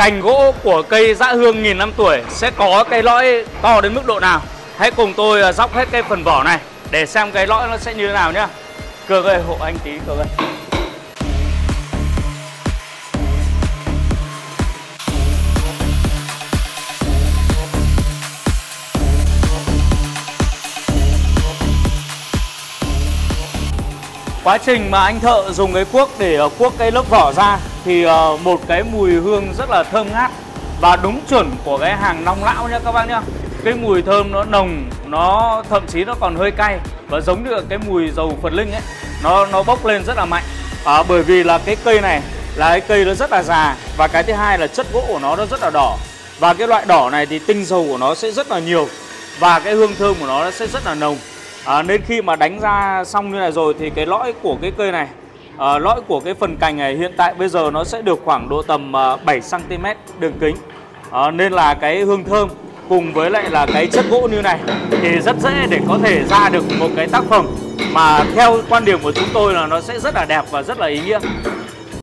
cành gỗ của cây dã hương nghìn năm tuổi sẽ có cái lõi to đến mức độ nào. Hãy cùng tôi à, dóc hết cái phần vỏ này để xem cái lõi nó sẽ như thế nào nhá. Cường gây hộ anh tí Cường gây Quá trình mà anh thợ dùng cái cuốc để ờ, cuốc cái lớp vỏ ra thì ờ, một cái mùi hương rất là thơm ngát và đúng chuẩn của cái hàng nong lão nhá các bác nhá. Cái mùi thơm nó nồng, nó thậm chí nó còn hơi cay và giống như cái mùi dầu Phật linh ấy, nó nó bốc lên rất là mạnh. À, bởi vì là cái cây này là cái cây nó rất là già và cái thứ hai là chất gỗ của nó nó rất là đỏ và cái loại đỏ này thì tinh dầu của nó sẽ rất là nhiều và cái hương thơm của nó sẽ rất là nồng à, nên khi mà đánh ra xong như này rồi thì cái lõi của cái cây này à, lõi của cái phần cành này hiện tại bây giờ nó sẽ được khoảng độ tầm à, 7 cm đường kính. À, nên là cái hương thơm cùng với lại là cái chất gỗ như này thì rất dễ để có thể ra được một cái tác phẩm mà theo quan điểm của chúng tôi là nó sẽ rất là đẹp và rất là ý nghĩa.